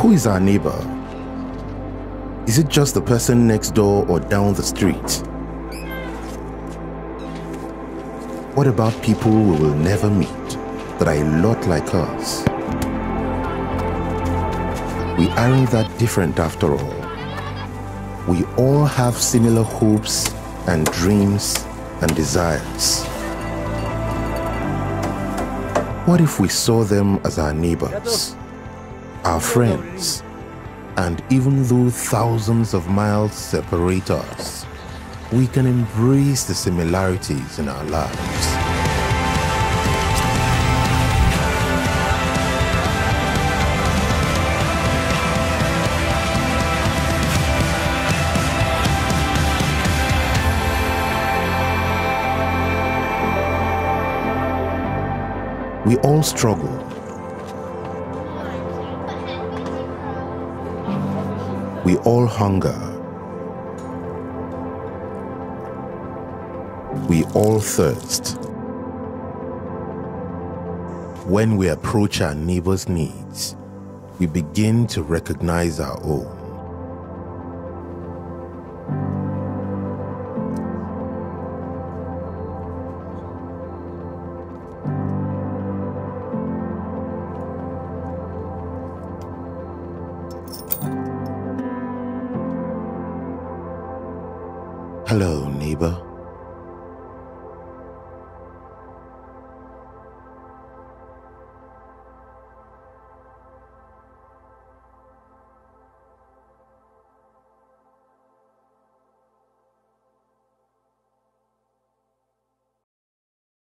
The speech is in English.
Who is our neighbor? Is it just the person next door or down the street? What about people we will never meet that are a lot like us? We aren't that different after all. We all have similar hopes and dreams and desires. What if we saw them as our neighbors, our friends, and even though thousands of miles separate us, we can embrace the similarities in our lives. We all struggle. We all hunger. We all thirst. When we approach our neighbor's needs, we begin to recognize our own. Hello, neighbor.